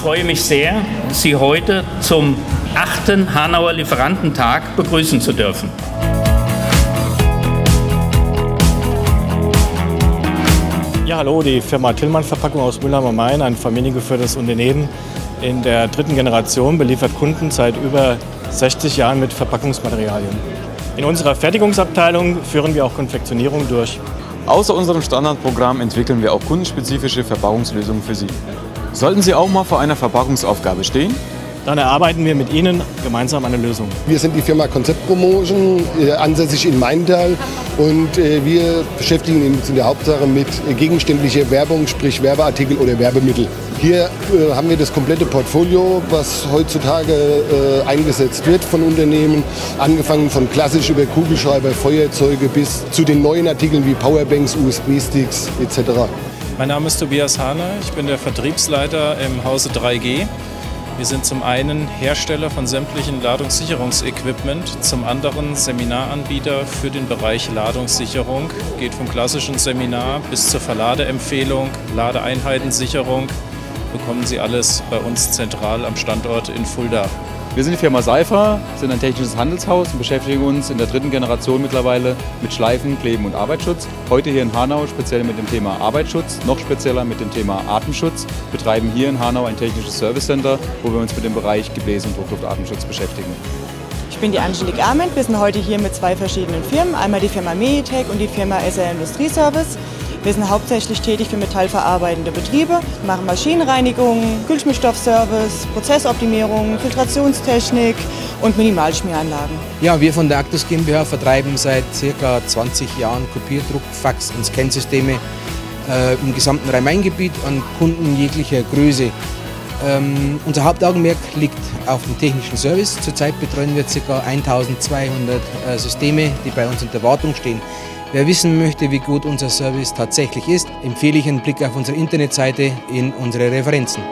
freue mich sehr, Sie heute zum achten Hanauer Lieferantentag begrüßen zu dürfen. Ja, hallo, die Firma Tillmann Verpackung aus Müllheim am Main, ein familiengeführtes Unternehmen in der dritten Generation, beliefert Kunden seit über 60 Jahren mit Verpackungsmaterialien. In unserer Fertigungsabteilung führen wir auch Konfektionierung durch. Außer unserem Standardprogramm entwickeln wir auch kundenspezifische Verpackungslösungen für Sie. Sollten Sie auch mal vor einer Verpackungsaufgabe stehen? Dann erarbeiten wir mit Ihnen gemeinsam eine Lösung. Wir sind die Firma Konzept Promotion, äh, ansässig in Maintal und äh, wir beschäftigen uns in der Hauptsache mit gegenständlicher Werbung, sprich Werbeartikel oder Werbemittel. Hier äh, haben wir das komplette Portfolio, was heutzutage äh, eingesetzt wird von Unternehmen, angefangen von klassisch über Kugelschreiber, Feuerzeuge bis zu den neuen Artikeln wie Powerbanks, USB-Sticks etc. Mein Name ist Tobias Hahner, ich bin der Vertriebsleiter im Hause 3G. Wir sind zum einen Hersteller von sämtlichen Ladungssicherungsequipment, zum anderen Seminaranbieter für den Bereich Ladungssicherung. Geht vom klassischen Seminar bis zur Verladeempfehlung, Ladeeinheitensicherung. Bekommen Sie alles bei uns zentral am Standort in Fulda. Wir sind die Firma Seifer, sind ein technisches Handelshaus und beschäftigen uns in der dritten Generation mittlerweile mit Schleifen, Kleben und Arbeitsschutz. Heute hier in Hanau speziell mit dem Thema Arbeitsschutz, noch spezieller mit dem Thema Atemschutz. Wir betreiben hier in Hanau ein technisches Service Center, wo wir uns mit dem Bereich Gebläse- und Druckluftatemschutz beschäftigen. Ich bin die Angelique Arment. Wir sind heute hier mit zwei verschiedenen Firmen. Einmal die Firma Meditech und die Firma SR Industrieservice. Wir sind hauptsächlich tätig für metallverarbeitende Betriebe, machen Maschinenreinigung, Kühlschmickstoffservice, Prozessoptimierung, Filtrationstechnik und Minimalschmieranlagen. Ja, wir von der Actus GmbH vertreiben seit ca. 20 Jahren Kopierdruck, Fax und Scansysteme äh, im gesamten Rhein-Main-Gebiet an Kunden jeglicher Größe. Ähm, unser Hauptaugenmerk liegt auf dem technischen Service. Zurzeit betreuen wir ca. 1200 äh, Systeme, die bei uns in der Wartung stehen. Wer wissen möchte, wie gut unser Service tatsächlich ist, empfehle ich einen Blick auf unsere Internetseite in unsere Referenzen.